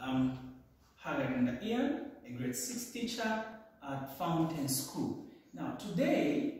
I'm Hagan Ian, a grade 6 teacher at Fountain School. Now today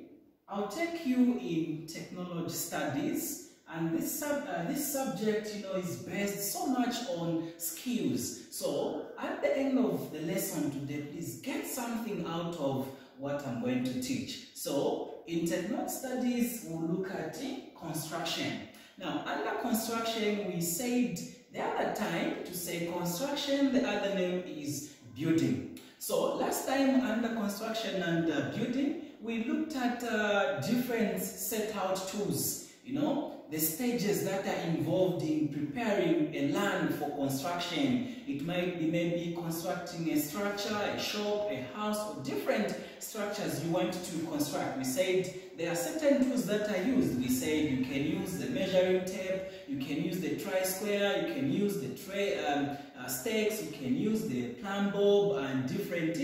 I'll take you in technology studies and this, sub, uh, this subject you know is based so much on skills. So at the end of the lesson today please get something out of what I'm going to teach. So in technology studies we'll look at construction. Now under construction we said the other time to say construction the other name is building. So last time under construction and uh, building, we looked at uh, different set out tools, you know, the stages that are involved in preparing a land for construction. It might be maybe constructing a structure, a shop, a house, or different structures you want to construct. We said there are certain tools that are used. We said you can use the measuring tape, you can use the try square, you can use the tray um, uh, stakes, you can use the plumb bob and different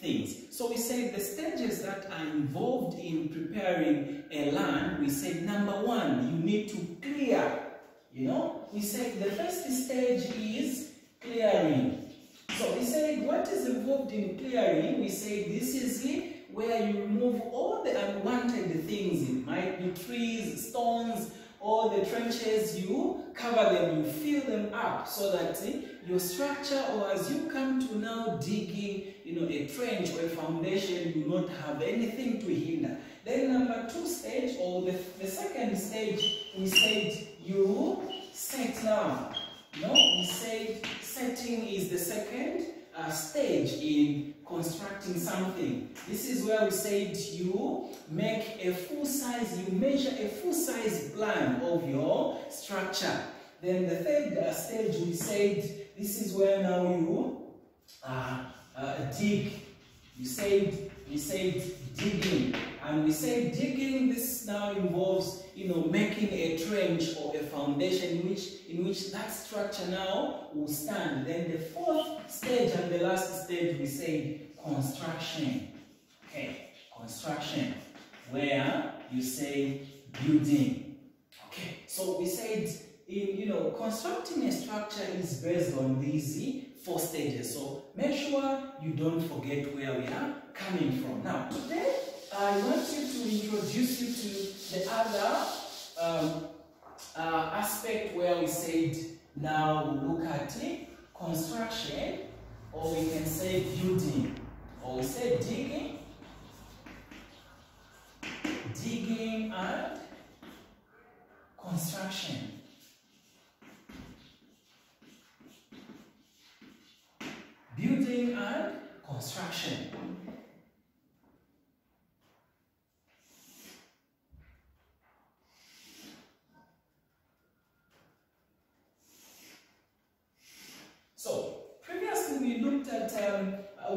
things. So we said the stages that are involved in preparing a land, we said number one, you need to clear. You know, we said the first stage is clearing. So we said what is involved in clearing, we say this is it where you remove all the unwanted things. It might be trees, stones, all the trenches, you cover them, you fill them up so that eh, your structure or as you come to now digging, you know, a trench or a foundation, you not have anything to hinder. Then number two stage or the, the second stage, we said you set now. No, we said setting is the second uh, stage in constructing something. This is where we said you make a full size, you measure a full size plan of your structure. Then the third uh, stage we said this is where now you uh, uh, dig. You said we said digging, and we say digging. This now involves you know making a trench or a foundation in which in which that structure now will stand. Then the fourth stage and the last stage we say construction. Okay, construction, where you say building. Okay, so we said in you know constructing a structure is based on these four stages. So make sure you don't forget where we are coming from. Now today I want you to introduce you to the other um, uh, aspect where we said now look at it, construction or we can say building or we say digging. Digging and construction building and construction so previously we looked at um, uh,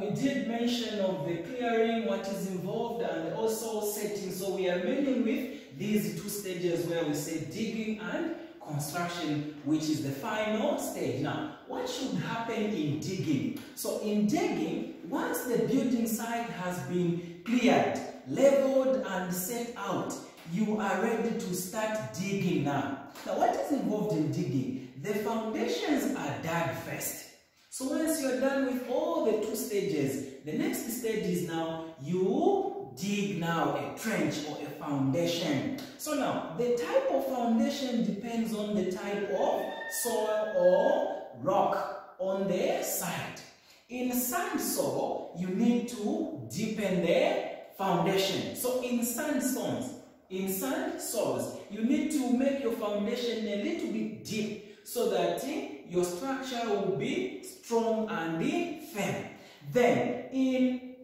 of the clearing, what is involved, and also setting. So we are dealing with these two stages where we say digging and construction, which is the final stage. Now, what should happen in digging? So in digging, once the building site has been cleared, leveled, and set out, you are ready to start digging now. Now, what is involved in digging? The foundations are dug first. So once you're done with all the two stages, the next stage is now you dig now a trench or a foundation. So now, the type of foundation depends on the type of soil or rock on the site. In sand soil, you need to deepen the foundation. So in sandstones, in sand soils, you need to make your foundation a little bit deep so that your structure will be strong and firm. Then, in,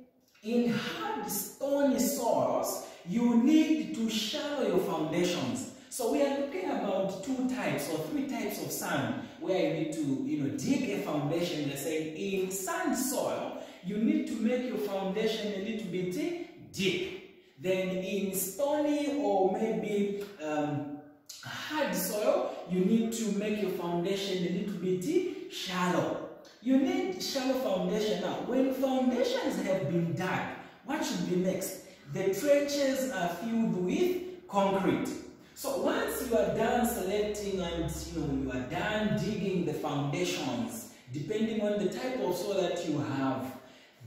in hard stony soils, you need to shallow your foundations. So we are looking about two types or three types of sand where you need to, you know, dig a foundation. Let's say in sand soil, you need to make your foundation a little bit deep. Then in stony or maybe um, hard soil, you need to make your foundation a little bit shallow. You need shallow foundation. Now, when foundations have been dug, what should be next? The trenches are filled with concrete. So once you are done selecting and you know you are done digging the foundations, depending on the type of soil that you have,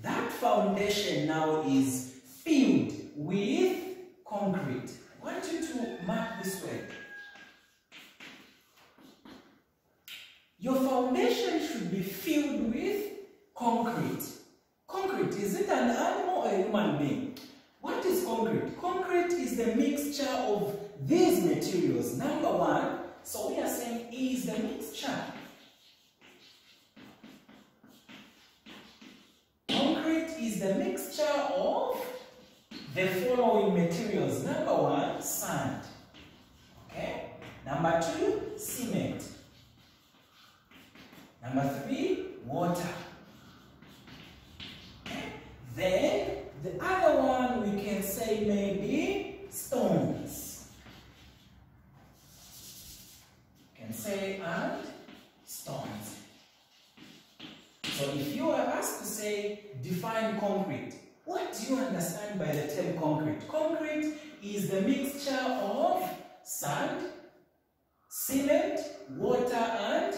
that foundation now is filled with concrete. I want you to mark this way. Your foundation should be filled with concrete. Concrete, is it an animal or a human being? What is concrete? Concrete is the mixture of these materials. Number one, so we are saying is the mixture. Concrete is the mixture of the following materials. Number one, sand. Okay. Number two, cement. Number three, water. Then the other one we can say maybe stones. You can say and stones. So if you are asked to say define concrete, what do you understand by the term concrete? Concrete is the mixture of sand, cement, water and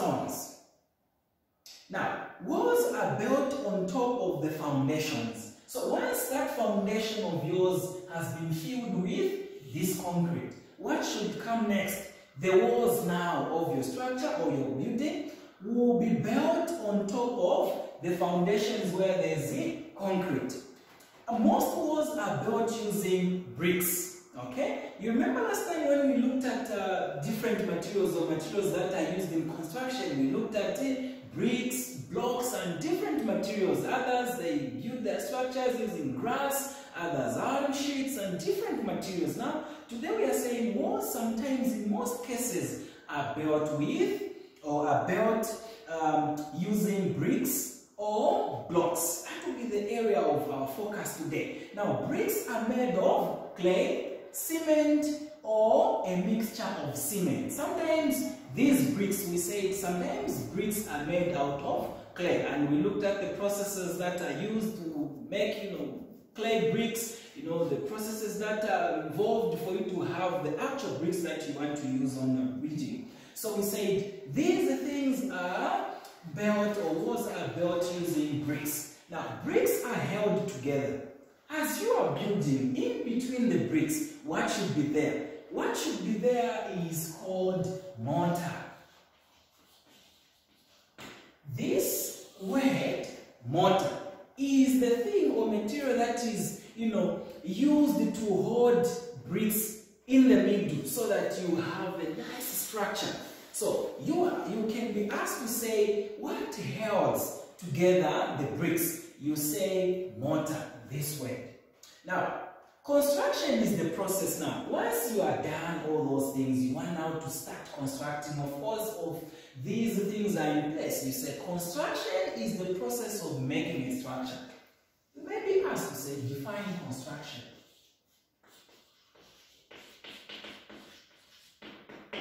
stones. Now, walls are built on top of the foundations. So once that foundation of yours has been filled with this concrete, what should come next? The walls now of your structure or your building will be built on top of the foundations where there's the concrete. Uh, most walls are built using bricks. Okay? You remember last time when we looked at different materials or materials that are used in construction, we looked at it, bricks, blocks, and different materials. Others, they build their structures using grass, others iron sheets, and different materials. Now, today we are saying walls sometimes, in most cases, are built with or are built um, using bricks or blocks. That will be the area of our focus today. Now, bricks are made of clay, cement or a mixture of cement. Sometimes these bricks, we say sometimes bricks are made out of clay and we looked at the processes that are used to make, you know, clay bricks, you know, the processes that are involved for you to have the actual bricks that you want to use on the building. So we said these things are built or walls are built using bricks. Now, bricks are held together. As you are building, in between the bricks, what should be there? What should be there is called mortar. This word, mortar, is the thing or material that is, you know, used to hold bricks in the middle so that you have a nice structure. So you, are, you can be asked to say what holds together the bricks. You say mortar this way. Now, construction is the process now. Once you are done all those things, you want now to start constructing. Of course, of these things are in place. You say construction is the process of making a structure. You may be asked to say define construction.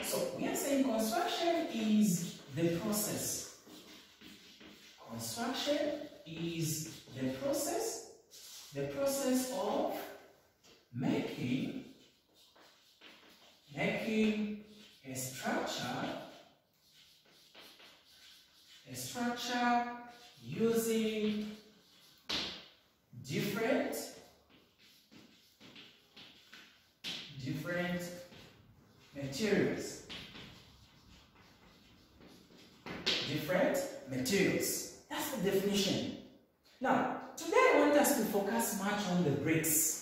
So we are saying construction is the process. Construction is the process the process of making making a structure a structure using different different materials. Different materials. That's the definition. Now Today I want us to focus much on the bricks.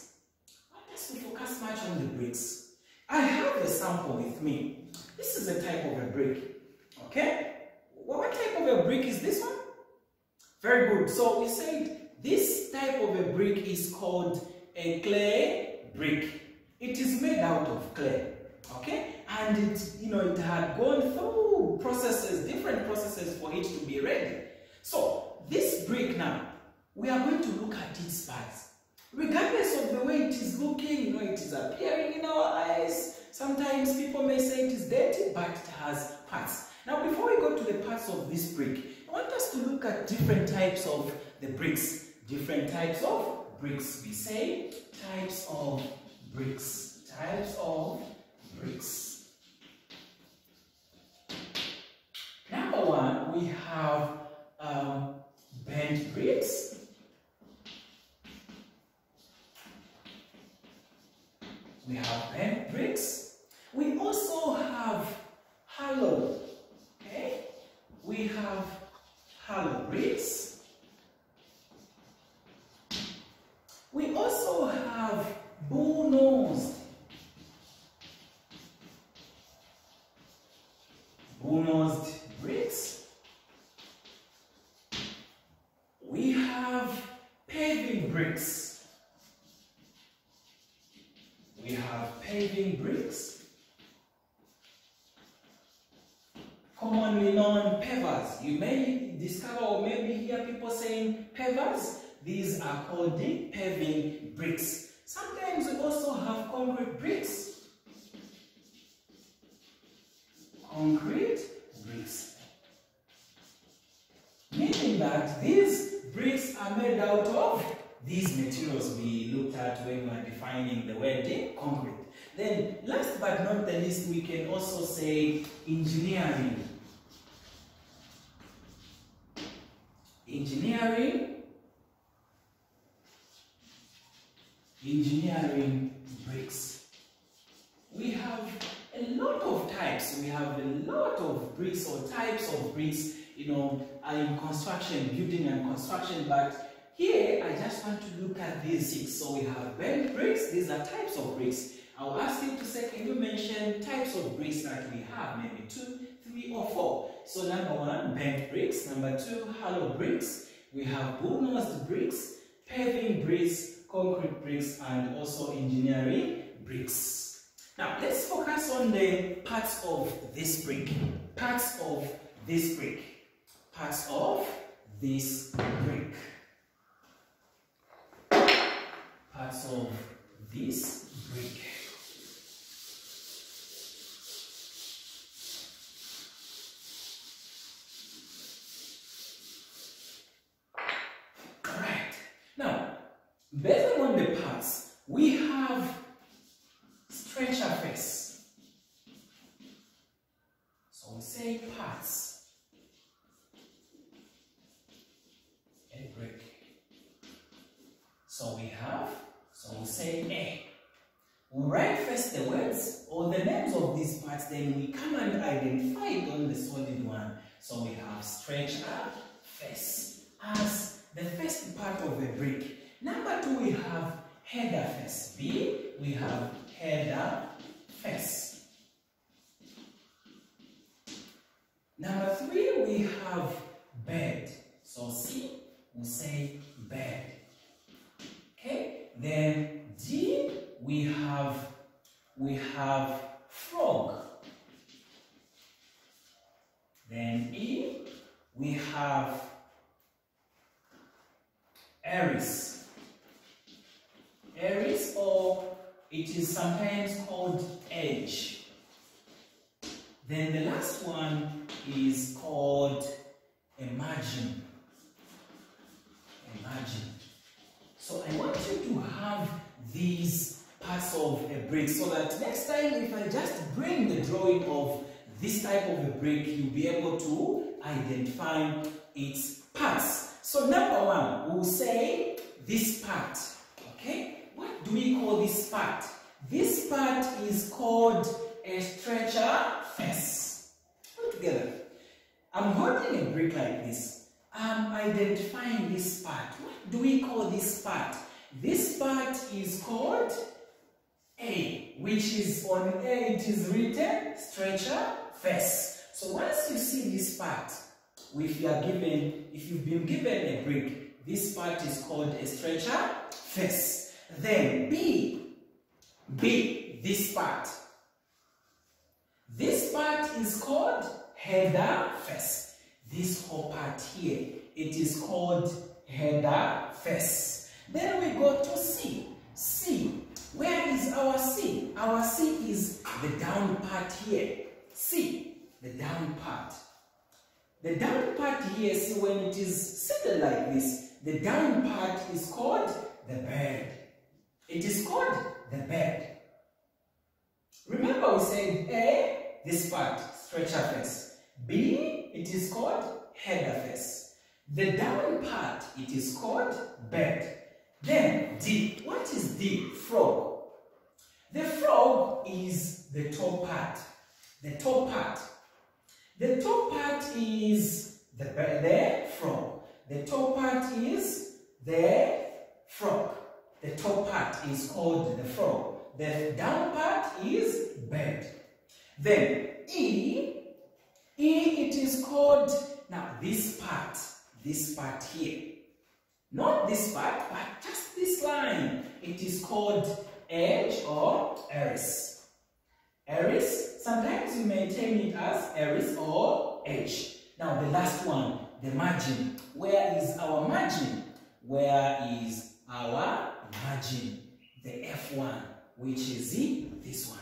To focus much on the bricks. I have a sample with me. This is a type of a brick. Okay? What type of a brick is this one? Very good. So we said this type of a brick is called a clay brick. It is made out of clay. Okay? And it, you know, it had gone through processes, different processes for it to be ready. So this brick now, we are going to look at its parts. Regardless of the way it is looking, you know, it is appearing in our eyes. Sometimes people may say it is dirty, but it has parts. Now, before we go to the parts of this brick, I want us to look at different types of the bricks. Different types of bricks. We say types of bricks. types of bricks. Number one, we have um, bent bricks. We have bent bricks. We also have hollow. Okay? We have hollow bricks. We also have bull-nosed. Bull-nosed bricks. We have paving bricks. We have paving bricks. Commonly known pavers. You may discover or maybe hear people saying pavers. These are called paving bricks. Sometimes we also have concrete bricks. Concrete bricks. Meaning that these bricks are made out of these materials we looked at when we were defining the word concrete. Then, last but not the least, we can also say engineering. Engineering engineering bricks. We have a lot of types. We have a lot of bricks or types of bricks, you know, in construction, building and construction. But here, I just want to look at these six. So we have bent bricks. These are types of bricks. I'll ask you to say, can you mention types of bricks that we have? Maybe two, three, or four. So number one, bent bricks. Number two, hollow bricks. We have bull-nosed bricks, paving bricks, concrete bricks and also engineering bricks. Now let's focus on the parts of this brick. Parts of this brick. Parts of this brick. Parts of this brick. Alright. Now, Based on the parts, we have stretcher face. So we say parts. A brick. So we have, so we say A. We write first the words or the names of these parts, then we come and identify it on the solid one. So we have stretcher face as the first part of a brick. Number two, we have header face. B, we have header face. Number three, we have bed. So C, we say bed. Okay, then D, we have we have frog. Then E, we have arris. arris or it is sometimes called edge. Then the last one is called. A margin. So I want you to have these parts of a brick so that next time if I just bring the drawing of this type of a brick, you'll be able to identify its parts. So number one, we'll say this part, okay? What do we call this part? This part is called a stretcher face. Together. I'm holding a brick like this. I'm identifying this part. What do we call this part? This part is called A, which is on A, it is written stretcher face. So once you see this part, if you are given, if you've been given a break, this part is called a stretcher face. Then B, B, this part. This part is called header face. This whole part here, it is called header face. Then we go to C. C. Where is our C? Our C is the down part here. C, the down part. The down part here, see when it is settled like this, the down part is called the bed. It is called the bed. Remember we said A, this part, stretcher face. B, it is called header face. The down part, it is called bed. Then D, what is D? Frog. The frog is the top part. The top part. The top part is the, the frog. The top part is the frog. The top part is called the frog. The down part is bed. Then E, E it is called, now this part, this part here. Not this part, but just this line. It is called edge or iris. Iris, sometimes you may term it as iris or H. Now the last one, the margin. Where is our margin? Where is our margin? The F1, which is this one.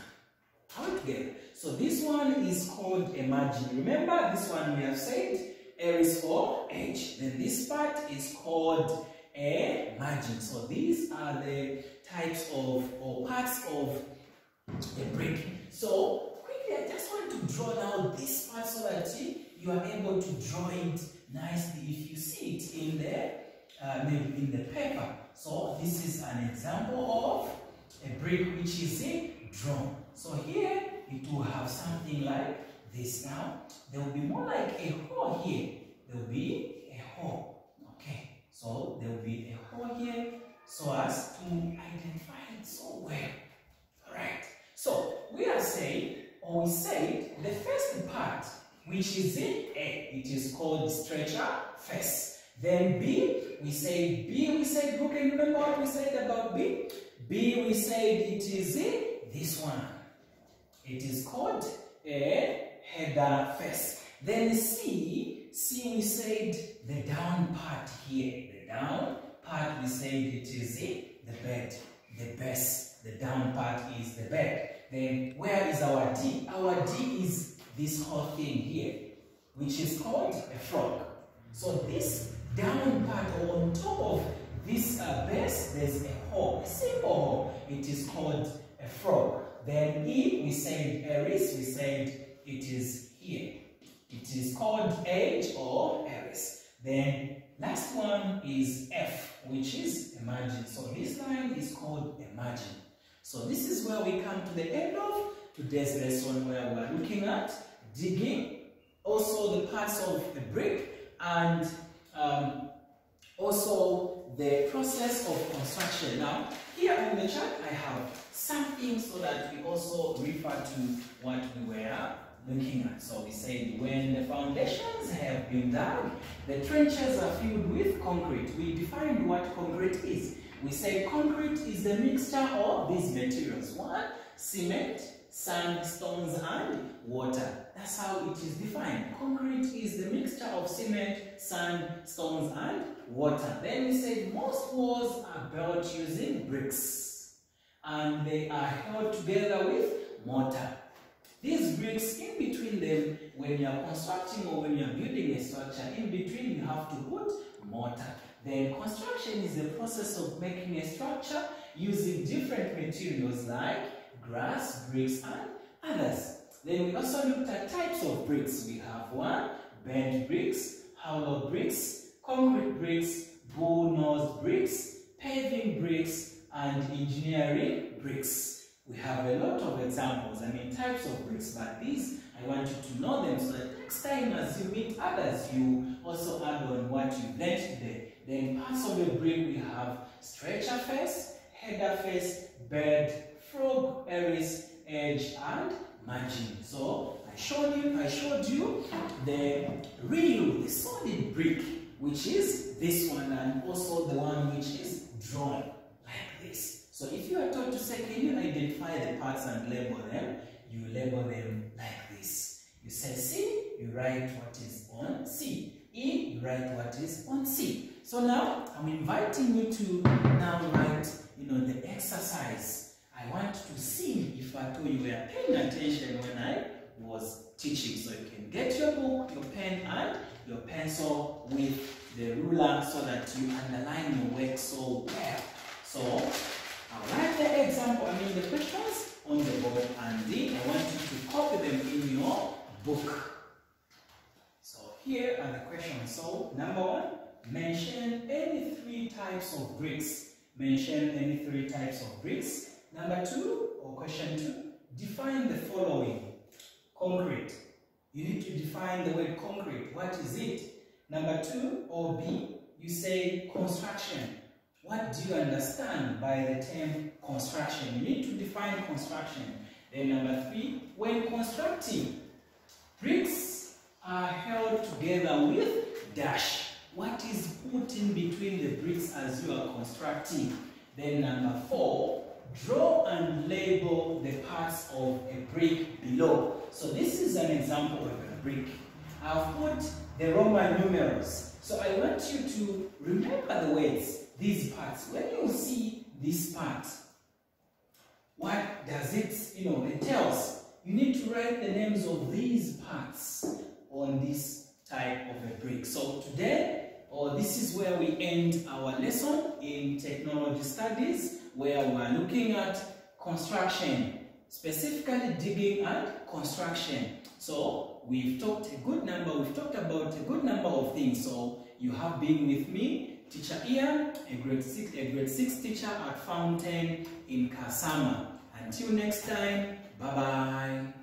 All together. So this one is called a margin. Remember this one we have said iris or H. Then this part is called a margin. So these are the types of or parts of a brick. So quickly, I just want to draw down this part so that you are able to draw it nicely if you see it in the uh, maybe in the paper. So this is an example of a brick which is a drawn. So here it will have something like this. Now there will be more like a hole here. There will be a hole. Okay. So there will be a hole here so as to identify it so well. Alright. So we are saying, or we said, the first part, which is in A, it is called stretcher face. Then B, we say B, we said, who can remember what we said about B? B, we said it is in this one. It is called a header face. Then C, C we said the down part here. The down part we said it is it, the bed, the base. The down part is the bed. Then where is our D? Our D is this whole thing here, which is called a frog. So this down part or on top of this uh, base, there's a hole, a simple hole. It is called a frog. Then E, we said iris, we said it is here. It is called H or iris. Then last one is F, which is a margin. So this line is called a margin. So this is where we come to the end of today's lesson where we are looking at digging, also the parts of the brick, and um, also the process of construction. Now, here on the chart, I have something so that we also refer to what we were looking at. So we said when the foundations have been dug, the trenches are filled with concrete. We defined what concrete is. We say concrete is the mixture of these materials. One, cement, sand, stones, and water. That's how it is defined. Concrete is the mixture of cement, sand, stones, and water. Then we say most walls are built using bricks. And they are held together with mortar. These bricks, in between them, when you are constructing or when you are building a structure, in between you have to put mortar. Then construction is the process of making a structure using different materials like grass, bricks, and others. Then we also looked at types of bricks. We have one, bent bricks, hollow bricks, concrete bricks, bull-nosed bricks, paving bricks, and engineering bricks. We have a lot of examples, I mean types of bricks, but these, I want you to know them so that next time as you meet others, you also add on what you learned today. Then parts of the brick, we have stretcher face, header face, bed, frog, iris, edge, and margin. So I showed you, I showed you the real, the solid brick, which is this one, and also the one which is drawn like this. So if you are told to say, can you identify the parts and label them? You label them like this. You say C, you write what teaching. So you can get your book, your pen, and your pencil with the ruler so that you underline your work so well. So I'll write the example, I mean the questions on the board and then I want you to copy them in your book. So here are the questions. So number one, mention any three types of bricks. Mention any three types of bricks. Number two, or question two, define the following. Concrete. You need to define the word concrete. What is it? Number two, or B, you say construction. What do you understand by the term construction? You need to define construction. Then number three, when constructing, bricks are held together with dash. What is put in between the bricks as you are constructing? Then number four, draw and label the parts of a brick below. So this is an example of a brick. I've put the Roman numerals. So I want you to remember the words, these parts. When you see this part, what does it, you know, it tells? You need to write the names of these parts on this type of a brick. So today, or this is where we end our lesson in technology studies, where we're looking at construction, specifically digging and construction. So we've talked a good number, we've talked about a good number of things. So you have been with me, Teacher Ian, a grade six, a grade six teacher at Fountain in Kasama. Until next time, bye bye.